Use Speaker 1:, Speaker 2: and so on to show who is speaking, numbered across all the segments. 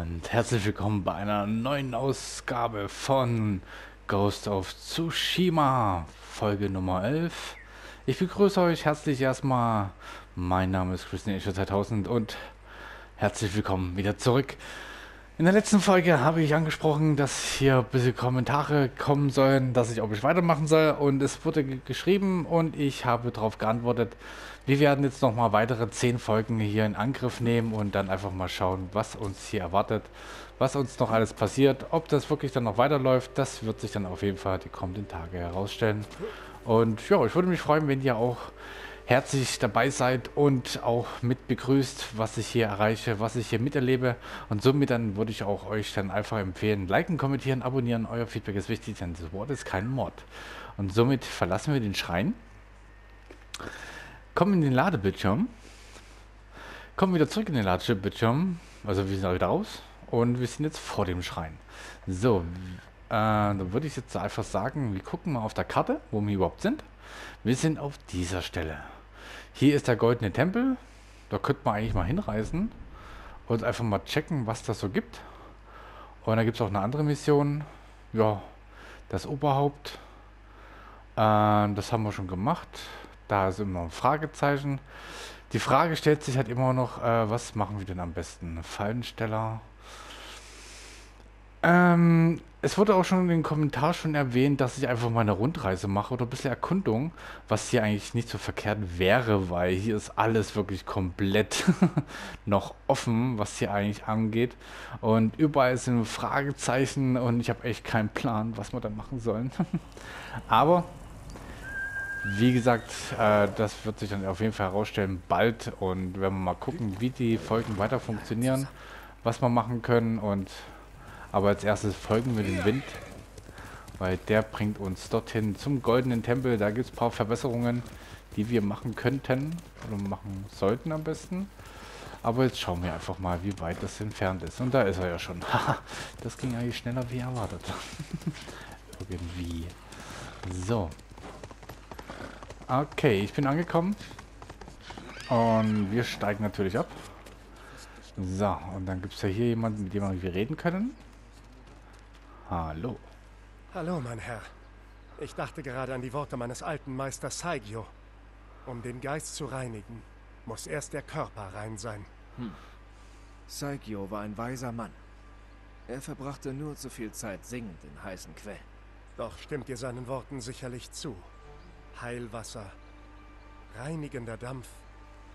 Speaker 1: Und herzlich willkommen bei einer neuen Ausgabe von Ghost of Tsushima, Folge Nummer 11. Ich begrüße euch herzlich erstmal. Mein Name ist Christian Escher 2000 und herzlich willkommen wieder zurück. In der letzten Folge habe ich angesprochen, dass hier ein bisschen Kommentare kommen sollen, dass ich, ob ich weitermachen soll. Und es wurde geschrieben und ich habe darauf geantwortet. Wir werden jetzt nochmal weitere 10 Folgen hier in Angriff nehmen und dann einfach mal schauen, was uns hier erwartet, was uns noch alles passiert. Ob das wirklich dann noch weiterläuft, das wird sich dann auf jeden Fall die kommenden Tage herausstellen. Und ja, ich würde mich freuen, wenn ihr auch herzlich dabei seid und auch mit begrüßt, was ich hier erreiche, was ich hier miterlebe. Und somit dann würde ich auch euch dann einfach empfehlen, liken, kommentieren, abonnieren. Euer Feedback ist wichtig, denn das Wort ist kein Mord. Und somit verlassen wir den Schrein, kommen in den Ladebildschirm, kommen wieder zurück in den Ladebildschirm, also wir sind wieder raus und wir sind jetzt vor dem Schrein. So, äh, dann würde ich jetzt einfach sagen, wir gucken mal auf der Karte, wo wir überhaupt sind. Wir sind auf dieser Stelle. Hier ist der goldene Tempel. Da könnte man eigentlich mal hinreisen und einfach mal checken, was das so gibt. Und da gibt es auch eine andere Mission. Ja, das Oberhaupt. Äh, das haben wir schon gemacht. Da ist immer ein Fragezeichen. Die Frage stellt sich halt immer noch, äh, was machen wir denn am besten? Fallensteller? Ähm, es wurde auch schon in den Kommentaren schon erwähnt, dass ich einfach mal eine Rundreise mache oder ein bisschen Erkundung, was hier eigentlich nicht so verkehrt wäre, weil hier ist alles wirklich komplett noch offen, was hier eigentlich angeht. Und überall sind Fragezeichen und ich habe echt keinen Plan, was wir da machen sollen. Aber wie gesagt, äh, das wird sich dann auf jeden Fall herausstellen bald und wenn wir mal gucken, wie die Folgen weiter funktionieren, was wir machen können und aber als erstes folgen wir dem Wind, weil der bringt uns dorthin zum goldenen Tempel. Da gibt es ein paar Verbesserungen, die wir machen könnten oder machen sollten am besten. Aber jetzt schauen wir einfach mal, wie weit das entfernt ist. Und da ist er ja schon. das ging eigentlich schneller wie erwartet. Irgendwie. So. Okay, ich bin angekommen. Und wir steigen natürlich ab. So, und dann gibt es ja hier jemanden, mit dem wir reden können. Hallo.
Speaker 2: Hallo, mein Herr. Ich dachte gerade an die Worte meines alten Meisters Saigyo. Um den Geist zu reinigen, muss erst der Körper rein sein. Hm.
Speaker 3: Saigyo war ein weiser Mann. Er verbrachte nur zu viel Zeit singend in heißen Quellen.
Speaker 2: Doch stimmt ihr seinen Worten sicherlich zu. Heilwasser, reinigender Dampf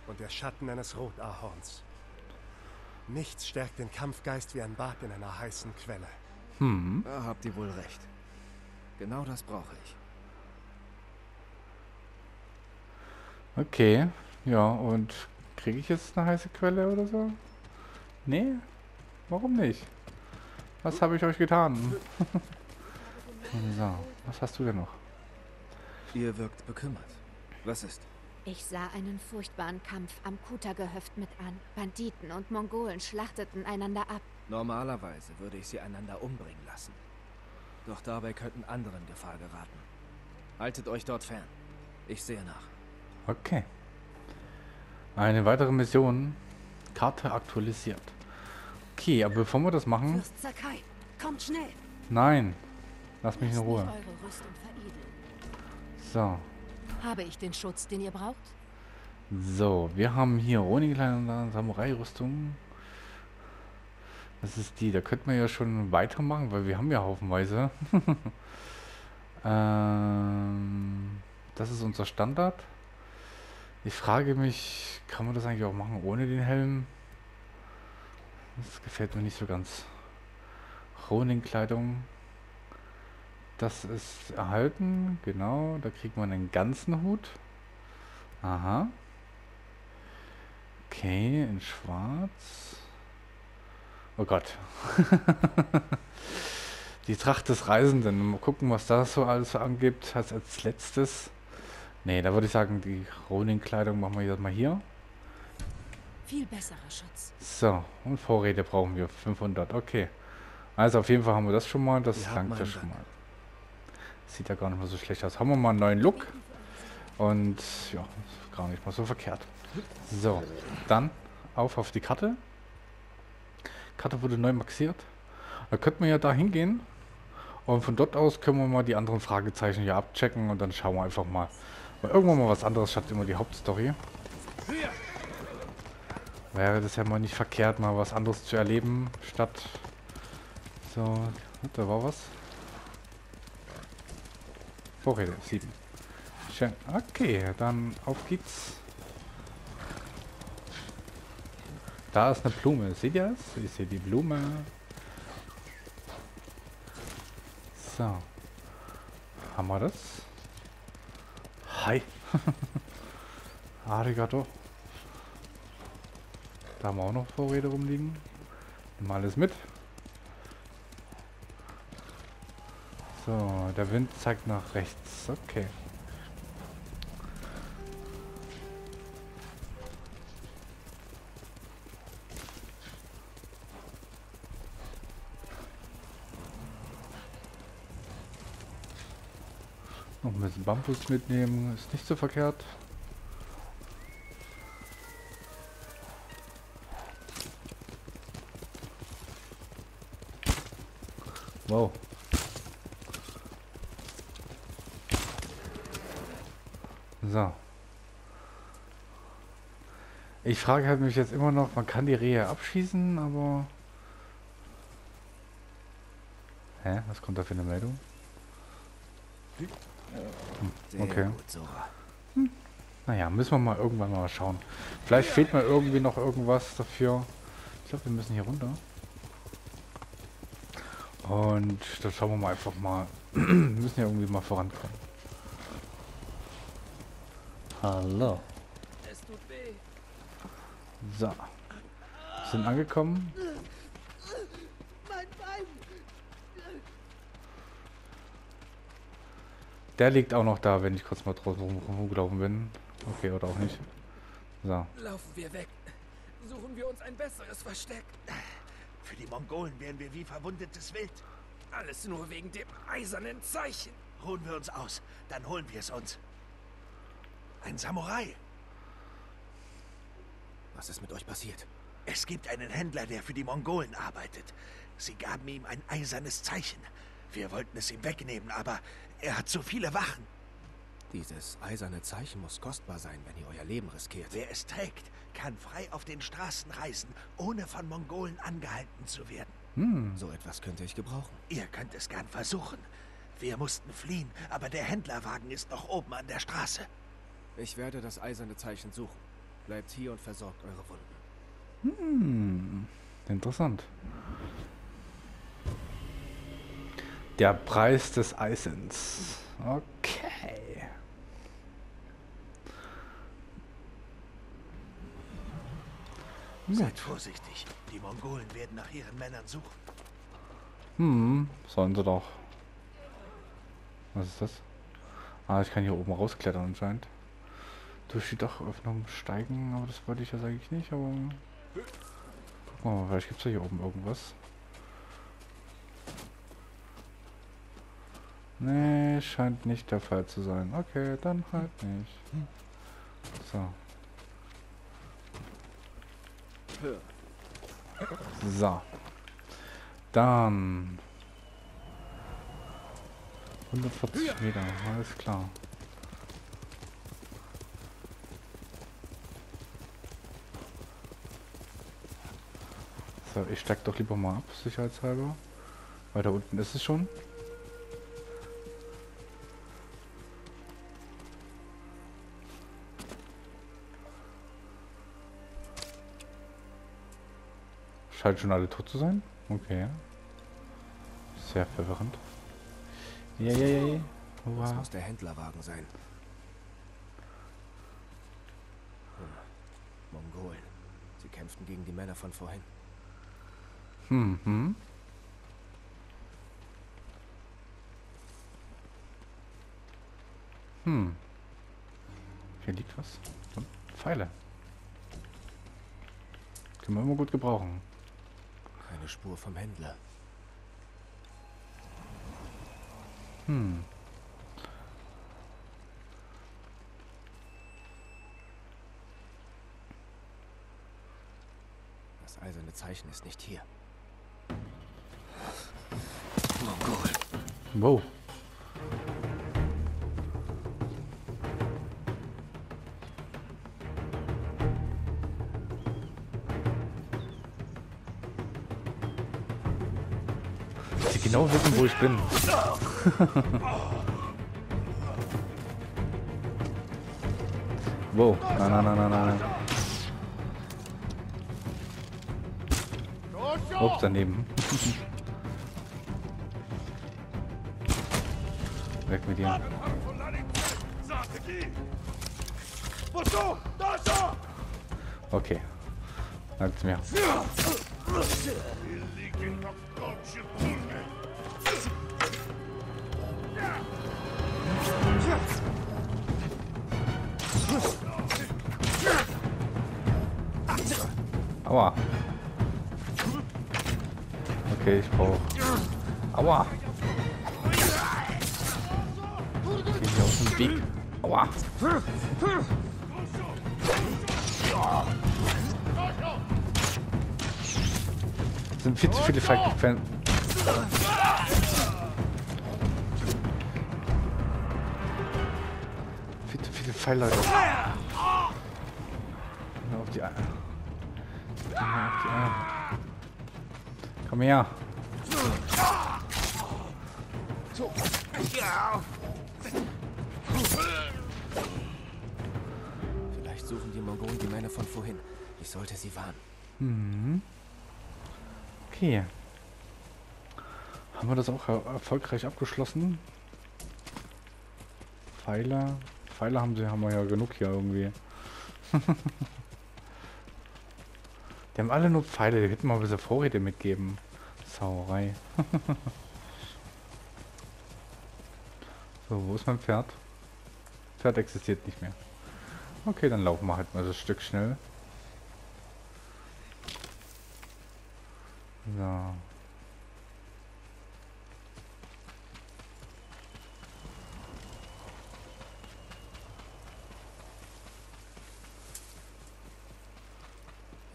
Speaker 2: und der Schatten eines Rotahorns. Nichts stärkt den Kampfgeist wie ein Bad in einer heißen Quelle.
Speaker 3: Hm. Da habt ihr wohl recht. Genau das brauche ich.
Speaker 1: Okay. Ja, und kriege ich jetzt eine heiße Quelle oder so? Nee? Warum nicht? Was habe ich euch getan? so, was hast du denn noch?
Speaker 3: Ihr wirkt bekümmert. Was ist?
Speaker 4: Ich sah einen furchtbaren Kampf am Kuta-Gehöft mit an. Banditen und Mongolen schlachteten einander ab.
Speaker 3: Normalerweise würde ich sie einander umbringen lassen. Doch dabei könnten andere in Gefahr geraten. Haltet euch dort fern. Ich sehe nach.
Speaker 1: Okay. Eine weitere Mission. Karte aktualisiert. Okay, aber bevor wir das machen...
Speaker 4: Sakai, kommt schnell.
Speaker 1: Nein. Lass mich in Ruhe. So.
Speaker 4: Habe ich den Schutz, den ihr braucht?
Speaker 1: So, wir haben hier Ronin Samurai-Rüstung. Das ist die. Da könnte man ja schon weitermachen, weil wir haben ja haufenweise. ähm, das ist unser Standard. Ich frage mich, kann man das eigentlich auch machen ohne den Helm? Das gefällt mir nicht so ganz. Ronin-Kleidung. Das ist erhalten, genau. Da kriegt man einen ganzen Hut. Aha. Okay, in schwarz. Oh Gott. Die Tracht des Reisenden. Mal gucken, was das so alles so angibt. Als, als letztes. Ne, da würde ich sagen, die Ronin-Kleidung machen wir jetzt mal hier.
Speaker 4: Viel besserer Schutz.
Speaker 1: So, und Vorräte brauchen wir. 500, okay. Also auf jeden Fall haben wir das schon mal. Das langt ja schon mal. Sieht ja gar nicht mal so schlecht aus. Haben wir mal einen neuen Look. Und ja, gar nicht mal so verkehrt. So, dann auf auf die Karte. Karte wurde neu markiert. Da könnten wir ja da hingehen. Und von dort aus können wir mal die anderen Fragezeichen hier abchecken und dann schauen wir einfach mal. Weil irgendwann mal was anderes statt immer die Hauptstory. Wäre das ja mal nicht verkehrt, mal was anderes zu erleben, statt... So, da war was. Vorräte, 7. Schön. Okay, dann auf geht's. Da ist eine Blume. Seht ihr das? Ich sehe die Blume. So. Haben wir das? Hi. Arigato. Da haben wir auch noch Vorräte rumliegen. Nehmen alles mit. So, der Wind zeigt nach rechts. Okay. Noch ein bisschen Bambus mitnehmen, ist nicht so verkehrt. Wow. So. Ich frage halt mich jetzt immer noch, man kann die Rehe abschießen, aber... Hä? Was kommt da für eine Meldung?
Speaker 3: Sehr
Speaker 1: Okay.
Speaker 3: gut, Sora.
Speaker 1: Naja, müssen wir mal irgendwann mal schauen. Vielleicht fehlt mir irgendwie noch irgendwas dafür. Ich glaube, wir müssen hier runter. Und dann schauen wir mal einfach mal. wir müssen ja irgendwie mal vorankommen. Hallo. So. Sind angekommen.
Speaker 3: Mein Bein.
Speaker 1: Der liegt auch noch da, wenn ich kurz mal draußen rum- rumgelaufen bin. Okay, oder auch nicht. So.
Speaker 3: Laufen wir weg. Suchen wir uns ein besseres Versteck.
Speaker 5: Für die Mongolen wären wir wie verwundetes Wild.
Speaker 3: Alles nur wegen dem eisernen Zeichen.
Speaker 5: Ruhen wir uns aus, dann holen wir es uns. Ein Samurai.
Speaker 3: Was ist mit euch passiert?
Speaker 5: Es gibt einen Händler, der für die Mongolen arbeitet. Sie gaben ihm ein eisernes Zeichen. Wir wollten es ihm wegnehmen, aber er hat so viele Wachen.
Speaker 3: Dieses eiserne Zeichen muss kostbar sein, wenn ihr euer Leben riskiert.
Speaker 5: Wer es trägt, kann frei auf den Straßen reisen, ohne von Mongolen angehalten zu werden.
Speaker 1: Hm.
Speaker 3: So etwas könnte ich gebrauchen.
Speaker 5: Ihr könnt es gern versuchen. Wir mussten fliehen, aber der Händlerwagen ist noch oben an der Straße.
Speaker 3: Ich werde das eiserne Zeichen suchen. Bleibt hier und versorgt eure Wunden.
Speaker 1: Hm. Interessant. Der Preis des Eisens. Okay.
Speaker 5: Seid vorsichtig. Die Mongolen werden nach ihren Männern suchen.
Speaker 1: Hm, sollen sie doch. Was ist das? Ah, ich kann hier oben rausklettern anscheinend. Durch die Dachöffnung steigen, aber das wollte ich ja eigentlich nicht, aber... Gucken wir mal, vielleicht gibt es ja hier oben irgendwas. Nee, scheint nicht der Fall zu sein. Okay, dann halt nicht. So. So. Dann. 140 Meter, alles klar. So, ich steig doch lieber mal ab, sicherheitshalber. Weil da unten ist es schon. Scheint schon alle tot zu sein. Okay. Sehr verwirrend. Ja, ja, ja, ja.
Speaker 3: Das muss der Händlerwagen sein. Hm. Mongolen. Sie kämpften gegen die Männer von vorhin.
Speaker 1: Hm, hm. Hm. Hier liegt was. Und Pfeile. Können wir immer gut gebrauchen.
Speaker 3: Spur vom Händler.
Speaker 1: Hm.
Speaker 3: Das eiserne Zeichen ist nicht hier.
Speaker 1: Mongol. Wow. Genau wissen, wo ich bin. wow. Nein, nein, nein, nein, nein. Ups, daneben. Weg mit dir. Okay. Sagt's mir. Aua. Okay, ich brauche. Aua. Geh hier aus dem Weg. Aua. Sind viel zu viele Fan. Viel zu viele Pfeilleute. Genau auf die Eier. Genau Komm her.
Speaker 3: Vielleicht suchen die Mongolen die Männer von vorhin. Ich sollte sie warnen.
Speaker 1: Okay. Haben wir das auch er erfolgreich abgeschlossen? Pfeiler. Pfeiler haben sie, haben wir ja genug hier irgendwie. die haben alle nur Pfeile, die hätten mal ein bisschen Vorräte mitgeben. Sauerei. so, wo ist mein Pferd? Pferd existiert nicht mehr. Okay, dann laufen wir halt mal das Stück schnell. So.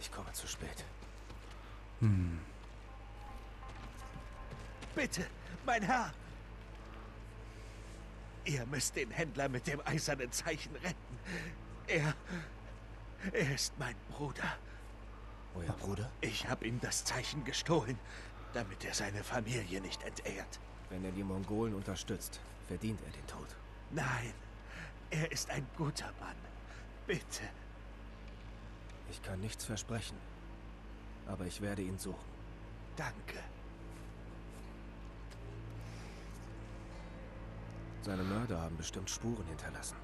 Speaker 3: Ich komme zu spät.
Speaker 5: Bitte, mein Herr! Ihr müsst den Händler mit dem eisernen Zeichen retten. Er. Er ist mein Bruder.
Speaker 3: Euer Bruder?
Speaker 5: Ich habe ihm das Zeichen gestohlen, damit er seine Familie nicht entehrt.
Speaker 3: Wenn er die Mongolen unterstützt, verdient er den Tod.
Speaker 5: Nein, er ist ein guter Mann. Bitte.
Speaker 3: Ich kann nichts versprechen. Aber ich werde ihn suchen.
Speaker 5: Danke.
Speaker 3: Seine Mörder haben bestimmt Spuren hinterlassen.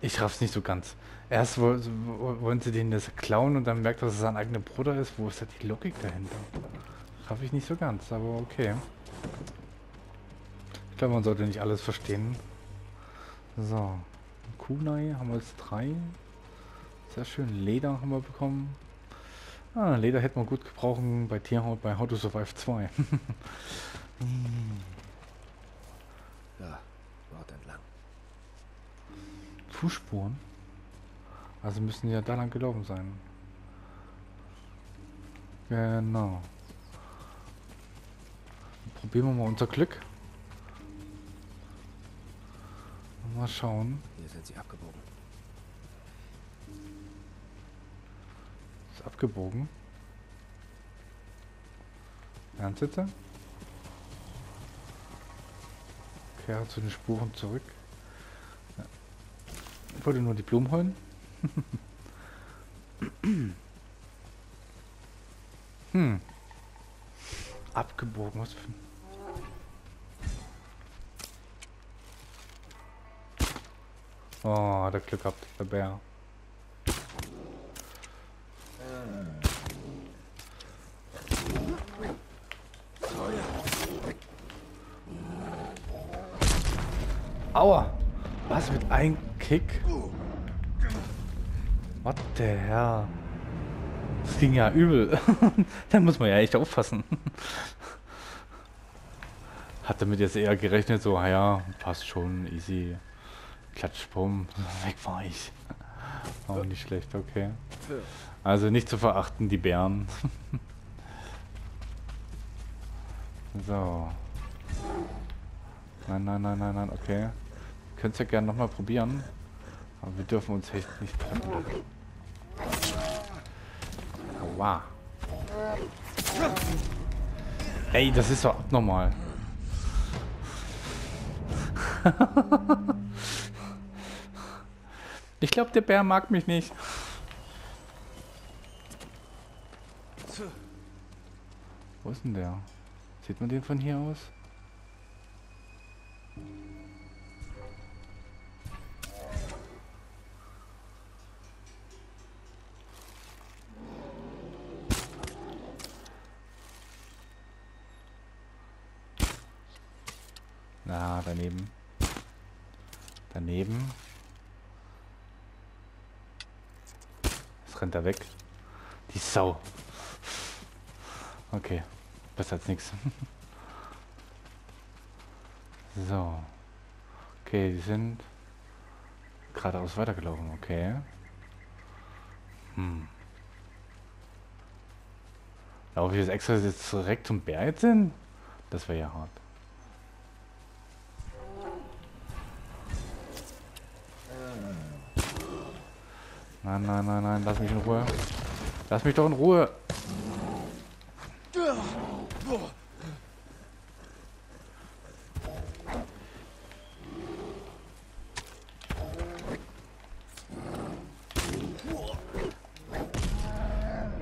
Speaker 1: Ich raff's nicht so ganz. Erst wo, wo, wollen sie den das klauen und dann merkt, dass es sein eigener Bruder ist. Wo ist da die Logik dahinter? Raff ich nicht so ganz, aber okay. Ich glaube, man sollte nicht alles verstehen. So. Kunai haben wir jetzt drei. Sehr schön. Leder haben wir bekommen. Ah, Leder hätten wir gut gebrauchen bei Tierhaut bei How to Survive 2.
Speaker 3: Ja, dort entlang.
Speaker 1: Fußspuren? Also müssen die ja da lang gelaufen sein. Genau. Probieren wir mal unser Glück. Mal schauen.
Speaker 3: Hier sind sie abgebogen.
Speaker 1: Ist abgebogen. Ernst jetzt? Kehre zu den Spuren zurück. Ja. Ich wollte nur die Blumen holen. hm. Abgebogen, was für. Oh, der Glück gehabt, der Bär. Aua! Was mit einem Kick? What the hell? Das ging ja übel. da muss man ja echt aufpassen. Hat damit jetzt eher gerechnet, so, ah ja, passt schon, easy. Klatsch, bumm, weg war ich. Auch nicht schlecht, okay. Also nicht zu verachten, die Bären. So. Nein, nein, nein, nein, nein, okay. Könnt ihr ja gerne nochmal probieren. Aber wir dürfen uns echt nicht treffen. Aua. Ey, das ist doch abnormal. ich glaube, der Bär mag mich nicht. Wo ist denn der? Sieht man den von hier aus? Daneben. Daneben. Jetzt rennt er weg. Die Sau. Okay. Besser als nichts. So. Okay, die sind geradeaus weitergelaufen. Okay. Hm. Laufe ich jetzt extra jetzt direkt zum jetzt hin? Das wäre ja hart. Nein, nein, nein, nein, lass mich in Ruhe. Lass mich doch in Ruhe.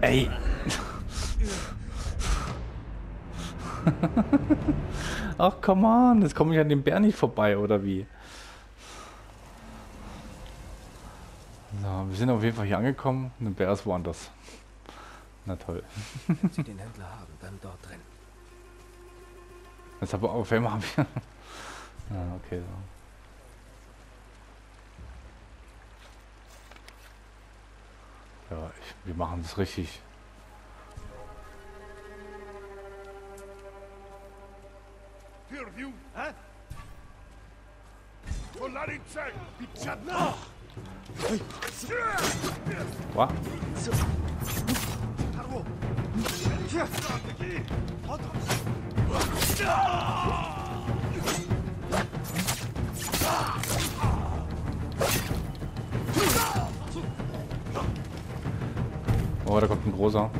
Speaker 1: Ey. Ach, come on. Jetzt komme ich an dem Bär nicht vorbei, oder wie? So, wir sind auf jeden Fall hier angekommen. Der Bär ist woanders. Na toll.
Speaker 3: Wenn Sie den Händler haben, dann dort drin.
Speaker 1: Jetzt aber auf einmal haben wir. Ja, okay. So. Ja, ich, wir machen das richtig.
Speaker 5: Purview, hä? Polarice! Pizzata!
Speaker 1: Wow. Oh, da kommt ein großer.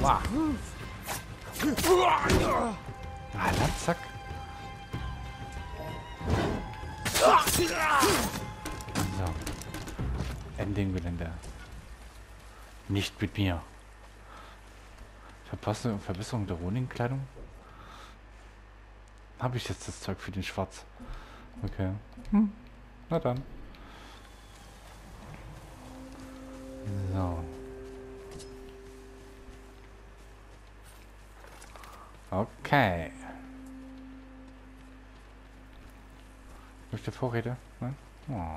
Speaker 1: Wow. Ah, dann zack. So. Ending Gelände. Nicht mit mir. Verpasse Verbesserung der Ronin-Kleidung? Habe ich jetzt das Zeug für den Schwarz? Okay. Hm. Na dann. So. Okay. Möchte Vorräte? Nein? Oh.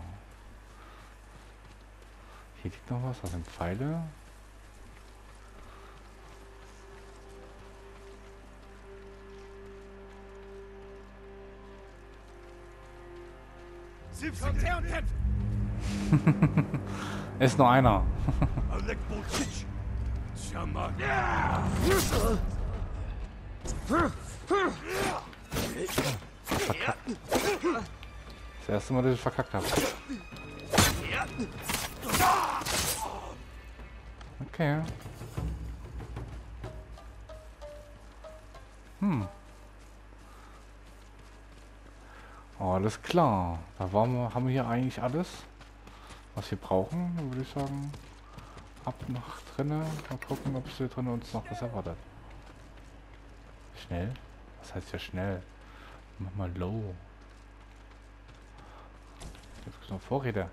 Speaker 1: Hier liegt noch was. Was sind Pfeile? Ist nur einer.
Speaker 5: Schama!
Speaker 1: Das erste Mal, dass ich verkackt habe. Okay. Hm. Oh, alles klar. Da waren wir, haben wir hier eigentlich alles, was wir brauchen. Würde ich sagen, ab nach drinnen. Mal gucken, ob es hier drinnen uns noch was erwartet. Schnell? Was heißt ja schnell? Mach mal low. Jetzt gibt's noch Vorräte.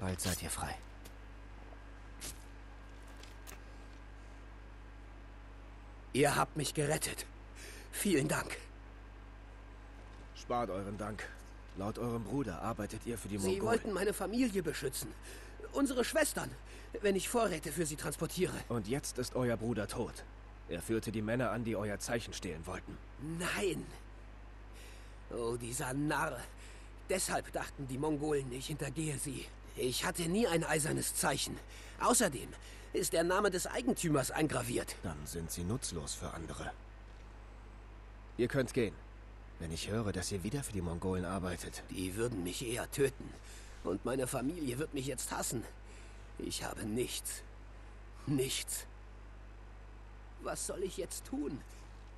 Speaker 3: Bald seid ihr frei.
Speaker 6: Ihr habt mich gerettet. Vielen Dank.
Speaker 3: Spart euren Dank. Laut eurem Bruder arbeitet ihr für die
Speaker 6: Sie
Speaker 3: Mongolen.
Speaker 6: wollten meine Familie beschützen. Unsere Schwestern, wenn ich Vorräte für sie transportiere.
Speaker 3: Und jetzt ist euer Bruder tot. Er führte die Männer an, die euer Zeichen stehlen wollten.
Speaker 6: Nein. Oh, dieser Narr. Deshalb dachten die Mongolen, ich hintergehe sie. Ich hatte nie ein eisernes Zeichen. Außerdem ist der Name des Eigentümers eingraviert.
Speaker 3: Dann sind sie nutzlos für andere. Ihr könnt gehen. Wenn ich höre, dass ihr wieder für die Mongolen arbeitet.
Speaker 6: Die würden mich eher töten. Und meine Familie wird mich jetzt hassen. Ich habe nichts. Nichts. Was soll ich jetzt tun?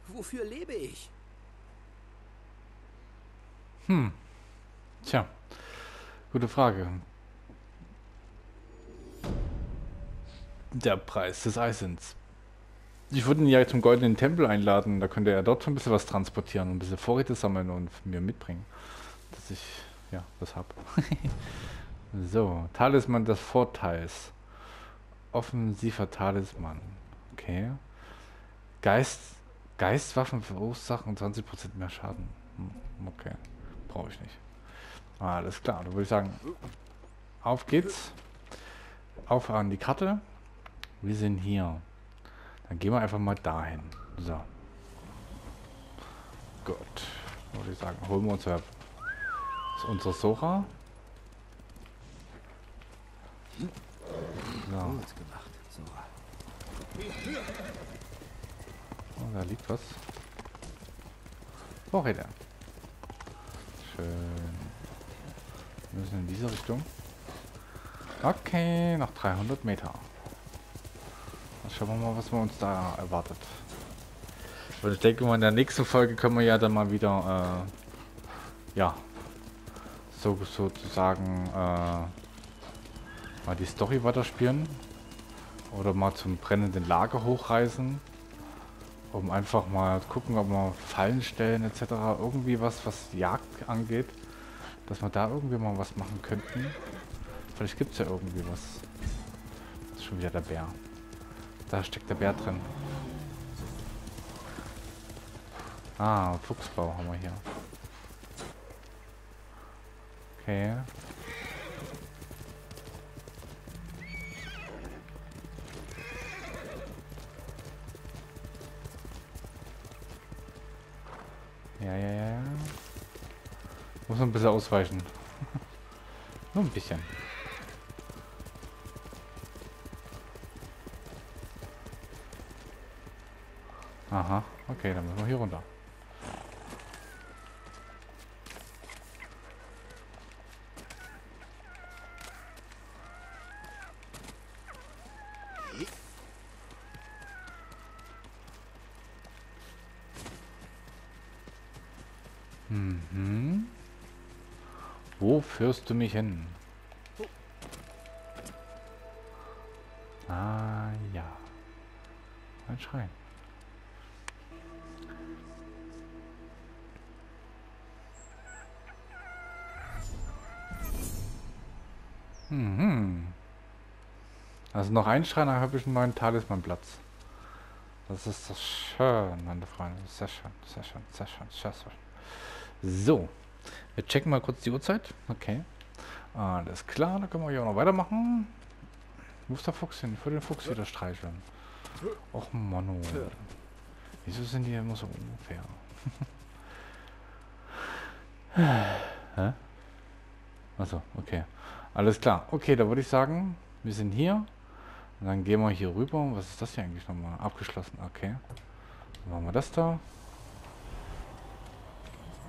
Speaker 6: Wofür lebe ich?
Speaker 1: Tja, gute Frage. Der Preis des Eisens. Ich würde ihn ja zum Goldenen Tempel einladen. Da könnte er dort schon ein bisschen was transportieren und ein bisschen Vorräte sammeln und mir mitbringen. Dass ich, ja, das hab. so, Talisman des Vorteils. Offensiver Talisman. Okay. Geist, Geistwaffen verursachen 20% mehr Schaden. Hm, Okay. Brauche ich nicht. Alles klar, dann würde ich sagen, auf geht's. Auf an die Karte. Wir sind hier. Dann gehen wir einfach mal dahin. So. Gut. Würde ich sagen, holen wir uns ja unsere Sora. So,
Speaker 3: Gut gemacht, Sora.
Speaker 1: oh, da liegt was. Vorräte. Schön. Wir müssen in diese Richtung. Okay, noch 300 Meter. Dann schauen wir mal, was wir uns da erwartet. Und ich denke mal, in der nächsten Folge können wir ja dann mal wieder, äh, ja, so sozusagen, äh, mal die Story weiterspielen. Oder mal zum brennenden Lager hochreisen. Um einfach mal gucken, ob wir Fallen stellen etc. Irgendwie was, was Jagd angeht. Dass wir da irgendwie mal was machen könnten. Vielleicht gibt es ja irgendwie was. Das ist schon wieder der Bär. Da steckt der Bär drin. Ah, Fuchsbau haben wir hier. Okay. Ja, ja, ja. ja. Muss noch ein bisschen ausweichen. Nur ein bisschen. Aha, okay, dann müssen wir hier runter. Wo führst du mich hin? Ah, ja. Ein Schrein. Mhm. Also noch ein Schrein, dann habe ich einen neuen Talismanplatz. Das ist das schön, meine Freunde. Sehr schön, sehr schön, sehr schön, sehr schön. So, wir checken mal kurz die Uhrzeit. Okay. Alles klar, dann können wir hier auch noch weitermachen. Wo ist der Fuchs hin? Ich würde den Fuchs wieder streicheln. Och Mann. Wieso sind die immer so ungefähr? Hä? Achso, okay. Alles klar. Okay, da würde ich sagen, wir sind hier. Und dann gehen wir hier rüber. Was ist das hier eigentlich nochmal? Abgeschlossen, okay. Dann machen wir das da.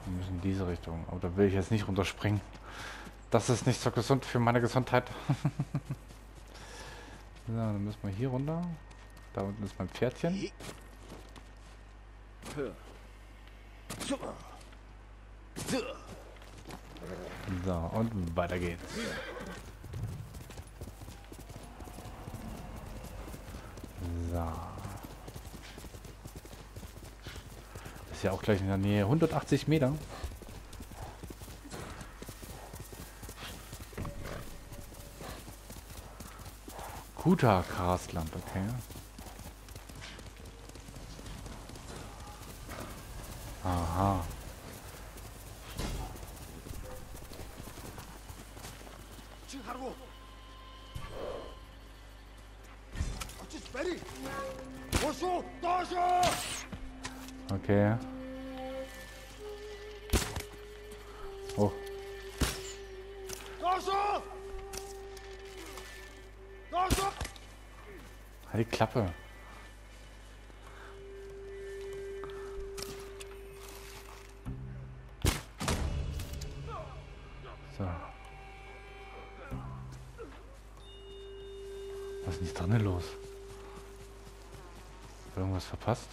Speaker 1: Wir müssen in diese Richtung. Aber da will ich jetzt nicht runterspringen. Das ist nicht so gesund für meine Gesundheit. so, dann müssen wir hier runter. Da unten ist mein Pferdchen. So, und weiter geht's. So. Ist ja auch gleich in der Nähe. 180 Meter. Kuta Karstland, okay. Aha. Okay. Oh. Halt die Klappe. So. Was ist nicht drinnen los? Irgendwas verpasst?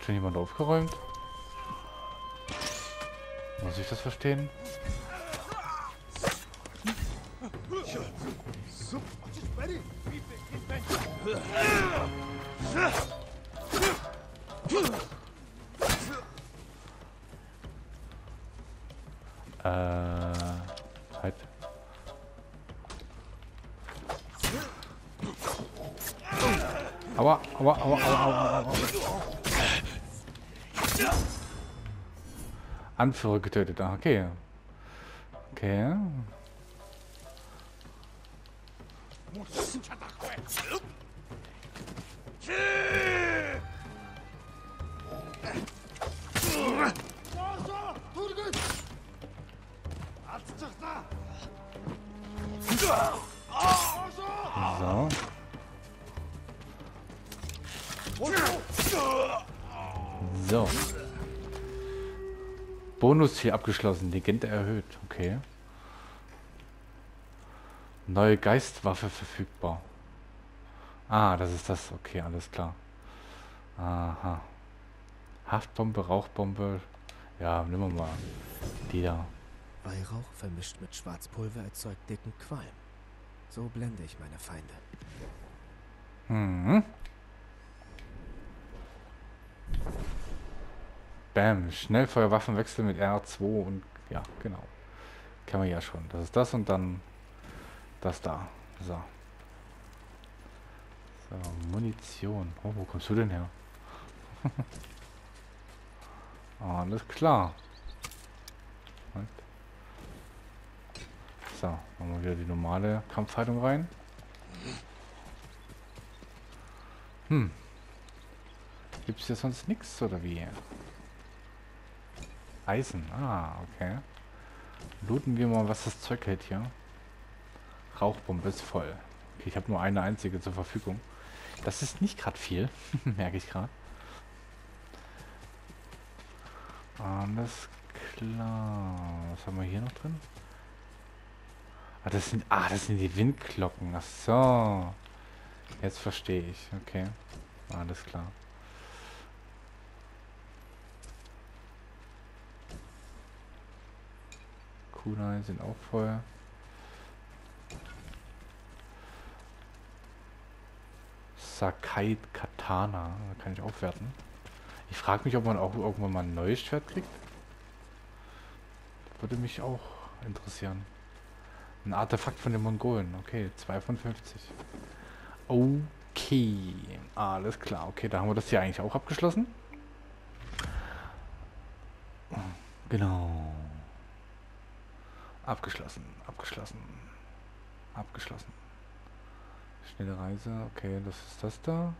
Speaker 1: Hat schon jemand aufgeräumt? Muss ich das verstehen? Anführer getötet, ah, okay. Okay. So. So. Bonusziel abgeschlossen. Legende erhöht. Okay. Neue Geistwaffe verfügbar. Ah, das ist das. Okay, alles klar. Aha. Haftbombe, Rauchbombe. Ja, nehmen wir mal. Die da.
Speaker 3: Weihrauch vermischt mit Schwarzpulver erzeugt dicken Qualm. So blende ich meine Feinde.
Speaker 1: Mhm. Bam. Schnellfeuerwaffenwechsel mit R2 und ja, genau. Kann man ja schon. Das ist das und dann das da. So. So, Munition. Oh, wo kommst du denn her? Alles klar. Und so, machen wir wieder die normale Kampfhaltung rein. Hm. Gibt es hier sonst nichts oder wie? Eisen. Ah, okay. Looten wir mal, was das Zeug hält hier. Rauchbombe ist voll. Okay, ich habe nur eine einzige zur Verfügung. Das ist nicht gerade viel, merke ich gerade. Alles klar. Was haben wir hier noch drin? Ah, das sind, ah, das sind die Windglocken. Ach so. Jetzt verstehe ich. Okay. Alles klar. Kunai sind auch voll. Sakai Katana. Kann ich aufwerten. Ich frage mich, ob man auch irgendwann mal ein neues Schwert kriegt. Würde mich auch interessieren. Ein Artefakt von den Mongolen. Okay, 2 von 50. Okay, alles klar. Okay, da haben wir das hier eigentlich auch abgeschlossen. Genau. Abgeschlossen, abgeschlossen, abgeschlossen. Schnelle Reise, okay, das ist das da.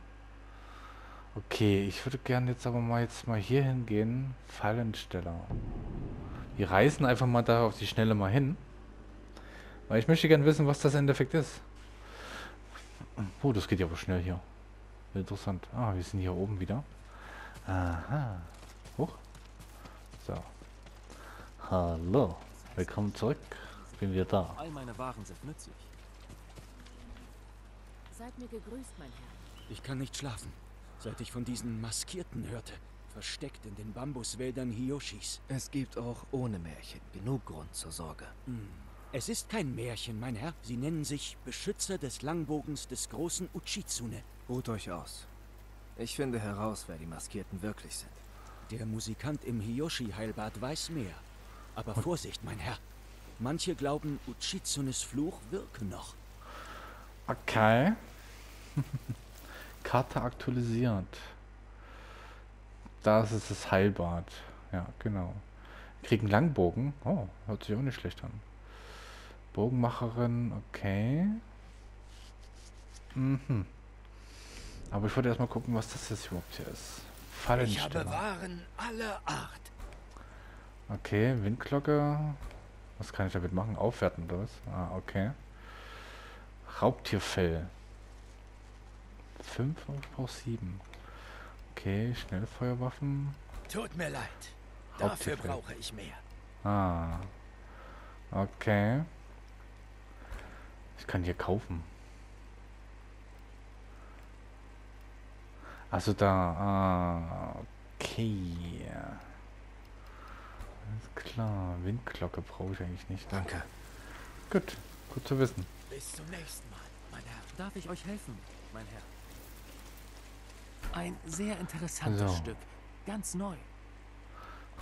Speaker 1: Okay, ich würde gerne jetzt aber mal jetzt mal hier hingehen. Fallensteller. Wir reisen einfach mal da auf die Schnelle mal hin. Weil ich möchte gerne wissen, was das Endeffekt ist. Oh, das geht ja aber schnell hier. Interessant. Ah, wir sind hier oben wieder. Aha. Hoch. So. Hallo. Willkommen zurück. Bin wieder da.
Speaker 3: All meine Waren sind nützlich.
Speaker 4: Seid mir gegrüßt, mein Herr.
Speaker 7: Ich kann nicht schlafen, seit ich von diesen Maskierten hörte. Versteckt in den Bambuswäldern Hiyoshis.
Speaker 3: Es gibt auch ohne Märchen genug Grund zur Sorge.
Speaker 7: Hm. Es ist kein Märchen, mein Herr. Sie nennen sich Beschützer des Langbogens des großen Uchitsune.
Speaker 3: Ruht euch aus. Ich finde heraus, wer die Maskierten wirklich sind.
Speaker 7: Der Musikant im Hiyoshi-Heilbad weiß mehr. Aber Vorsicht, mein Herr. Manche glauben, Uchitsunes Fluch wirke noch.
Speaker 1: Okay. Karte aktualisiert. Das ist das Heilbad. Ja, genau. Kriegen Langbogen. Oh, hört sich auch nicht schlecht an. Bogenmacherin, okay. Mhm. Aber ich wollte erstmal gucken, was das jetzt überhaupt hier ist.
Speaker 5: Ich habe Waren aller Art.
Speaker 1: Okay, Windglocke. Was kann ich damit machen? Aufwerten oder was? Ah, okay. Raubtierfell. 5 auf 7. Okay, Schnellfeuerwaffen.
Speaker 5: Tut mir leid. Dafür brauche ich mehr.
Speaker 1: Ah. Okay. Ich kann hier kaufen. Also da. Ah, okay. Alles klar. Windglocke brauche ich eigentlich nicht.
Speaker 2: Danke.
Speaker 1: Gut. Gut zu wissen.
Speaker 5: Bis zum nächsten Mal, mein Herr.
Speaker 3: Darf ich euch helfen, mein Herr? Ein sehr interessantes
Speaker 1: So.
Speaker 3: Stück. Ganz neu.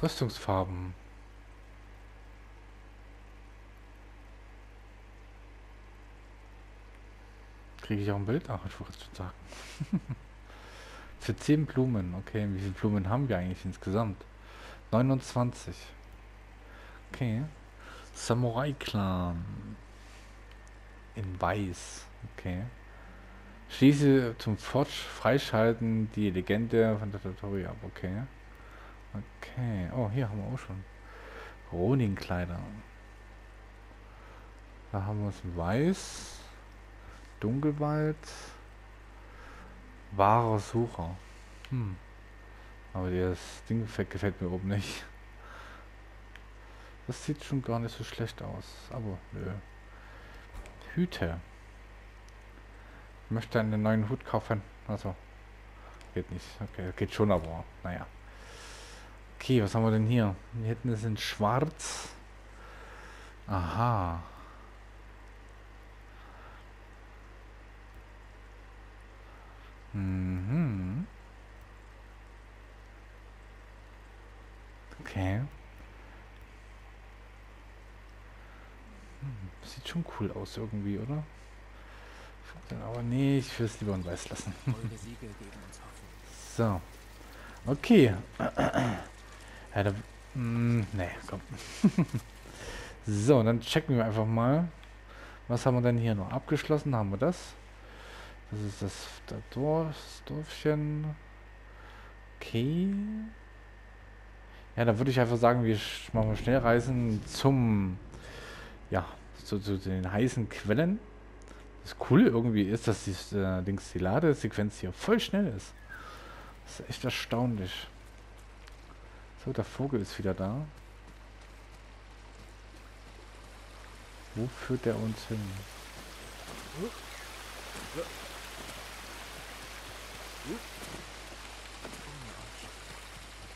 Speaker 1: Rüstungsfarben. Kriege ich auch ein Bild? Ach, ich wollte es schon sagen. Für 10 Blumen. Okay, wie viele Blumen haben wir eigentlich insgesamt? 29. Okay. Samurai Clan. In weiß. Okay. Schließe zum Forge Freischalten die Legende von der Tutorial ab. Okay. Okay. Oh, hier haben wir auch schon. Ronin-Kleider. Da haben wir es in weiß. Dunkelwald. Wahrer Sucher. Hm. Aber das Ding gefällt, gefällt mir oben nicht. Das sieht schon gar nicht so schlecht aus. Aber nö. Hüte. Ich möchte einen neuen Hut kaufen. Also. Geht nicht. Okay, geht schon, aber naja. Okay, was haben wir denn hier? Hier hinten ist in schwarz. Aha. Mhm. Okay. Sieht schon cool aus irgendwie, oder? Aber nee, ich will es lieber in weiß lassen. So. Okay. Ja, da, mm, nee, komm. so, dann checken wir einfach mal. Was haben wir denn hier noch? Abgeschlossen haben wir das. Das ist das, das Dorf, das Dorfchen. Okay. Ja, dann würde ich einfach sagen, wir machen wir Schnellreisen zum, ja, zu, zu den heißen Quellen. Das Coole irgendwie ist, dass die, äh, Dings, die Ladesequenz hier voll schnell ist. Das ist echt erstaunlich. So, der Vogel ist wieder da. Wo führt er uns hin?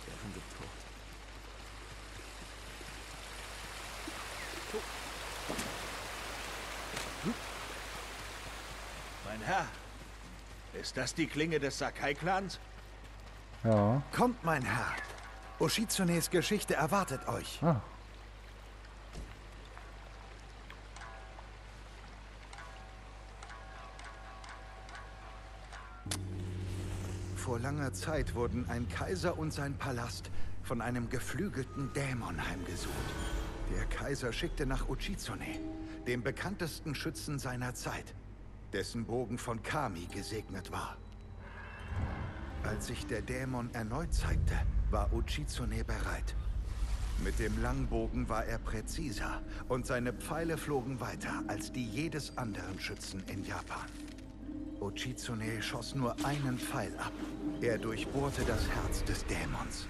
Speaker 3: Der Hund ist tot.
Speaker 5: Mein Herr, ist das die Klinge des Sakai-Clans?
Speaker 1: Ja.
Speaker 8: Kommt, mein Herr. Oshitsunes Geschichte erwartet euch.
Speaker 1: Ah.
Speaker 8: Vor langer Zeit wurden ein Kaiser und sein Palast von einem geflügelten Dämon heimgesucht. Der Kaiser schickte nach Uchitsune, dem bekanntesten Schützen seiner Zeit, dessen Bogen von Kami gesegnet war. Als sich der Dämon erneut zeigte, war Uchitsune bereit. Mit dem Langbogen war er präziser und seine Pfeile flogen weiter als die jedes anderen Schützen in Japan. Ochitsune schoss nur einen Pfeil ab. Er durchbohrte das Herz des Dämons.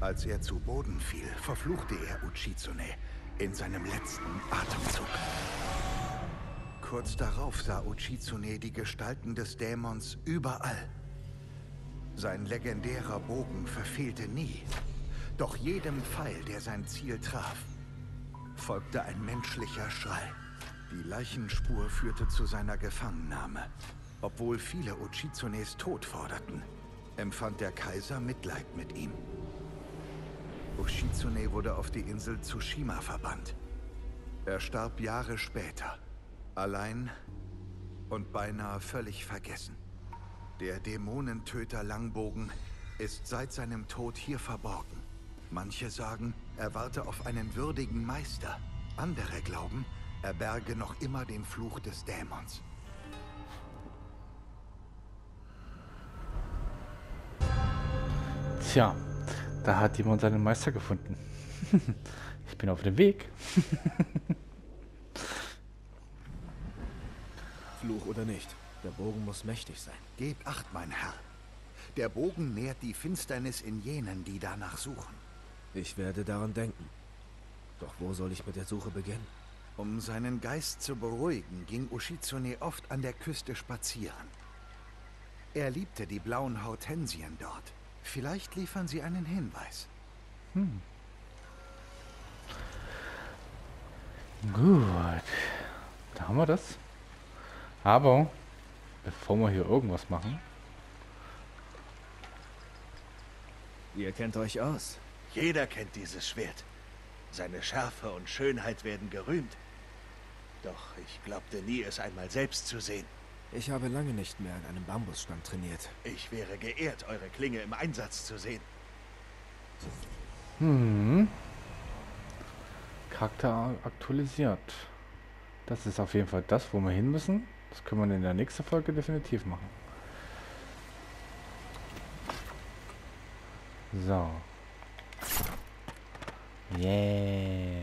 Speaker 8: Als er zu Boden fiel, verfluchte er Uchitsune in seinem letzten Atemzug. Kurz darauf sah Uchitsune die Gestalten des Dämons überall. Sein legendärer Bogen verfehlte nie. Doch jedem Pfeil, der sein Ziel traf, folgte ein menschlicher Schrei. Die Leichenspur führte zu seiner Gefangennahme. Obwohl viele Uchitsunes Tod forderten, empfand der Kaiser Mitleid mit ihm. Ushitsune wurde auf die Insel Tsushima verbannt. Er starb Jahre später, allein und beinahe völlig vergessen. Der Dämonentöter Langbogen ist seit seinem Tod hier verborgen. Manche sagen, er warte auf einen würdigen Meister. Andere glauben, er berge noch immer den Fluch des Dämons.
Speaker 1: Tja, da hat jemand seinen Meister gefunden. ich bin auf dem Weg.
Speaker 3: Fluch oder nicht, der Bogen muss mächtig sein.
Speaker 8: Gebt acht, mein Herr. Der Bogen nährt die Finsternis in jenen, die danach suchen.
Speaker 3: Ich werde daran denken. Doch wo soll ich mit der Suche beginnen?
Speaker 8: Um seinen Geist zu beruhigen, ging Ushitsune oft an der Küste spazieren. Er liebte die blauen Hortensien dort. Vielleicht liefern sie einen Hinweis.
Speaker 1: Hm. Gut. Da haben wir das. Aber, bevor wir hier irgendwas machen...
Speaker 3: Ihr kennt euch aus.
Speaker 5: Jeder kennt dieses Schwert. Seine Schärfe und Schönheit werden gerühmt. Doch ich glaubte nie, es einmal selbst zu sehen.
Speaker 3: Ich habe lange nicht mehr an einem Bambusstamm trainiert.
Speaker 5: Ich wäre geehrt, eure Klinge im Einsatz zu sehen.
Speaker 1: Hm. Charakter aktualisiert. Das ist auf jeden Fall das, wo wir hin müssen. Das können wir in der nächsten Folge definitiv machen. So. Yeah.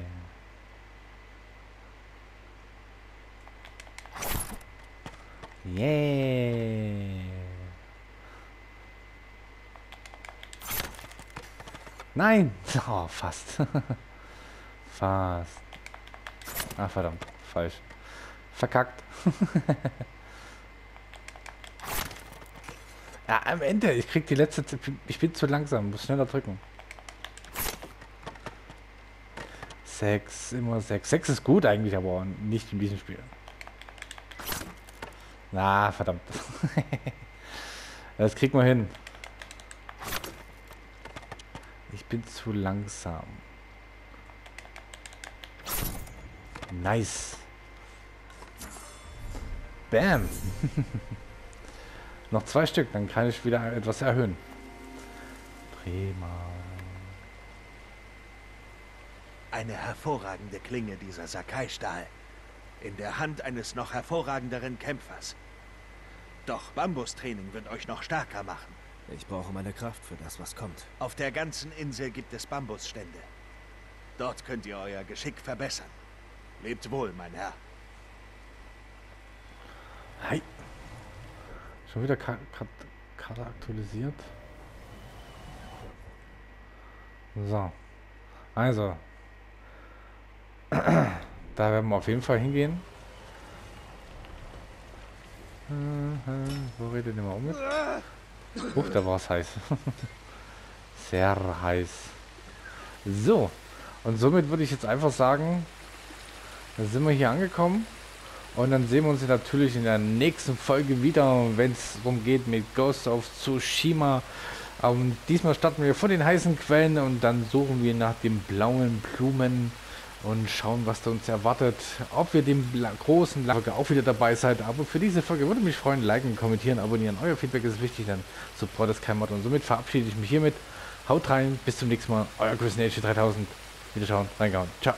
Speaker 1: Yeah. Nein! Oh, fast. fast. Ah, verdammt. Falsch. Verkackt. ja, am Ende. Ich krieg die letzte... Ich bin zu langsam. Muss schneller drücken. Sechs, immer sechs. Sechs ist gut eigentlich, aber nicht in diesem Spiel. Na, verdammt. das kriegen wir hin. Ich bin zu langsam. Nice. Bam. Noch zwei Stück, dann kann ich wieder etwas erhöhen. Prima.
Speaker 5: Eine hervorragende Klinge, dieser Sakai-Stahl. In der Hand eines noch hervorragenderen Kämpfers. Doch Bambustraining wird euch noch stärker machen.
Speaker 3: Ich brauche meine Kraft für das, was kommt.
Speaker 5: Auf der ganzen Insel gibt es Bambusstände. Dort könnt ihr euer Geschick verbessern. Lebt wohl, mein Herr.
Speaker 1: Hi. Schon wieder Karte aktualisiert. So. Also, da werden wir auf jeden Fall hingehen. Wo redet ihr mal um? Huch, da war es heiß. Sehr heiß. So. Und somit würde ich jetzt einfach sagen, sind wir hier angekommen. Und dann sehen wir uns natürlich in der nächsten Folge wieder, wenn es darum geht mit Ghost of Tsushima. Um, diesmal starten wir vor den heißen Quellen und dann suchen wir nach den blauen Blumen und schauen, was da uns erwartet. Ob wir dem großen Lager auch wieder dabei seid. Aber für diese Folge würde mich freuen, liken, kommentieren, abonnieren. Euer Feedback ist wichtig, dann Support ist kein Mod. Und somit verabschiede ich mich hiermit. Haut rein, bis zum nächsten Mal. Euer Chris 3000. Wiederschauen, reingehauen. Ciao.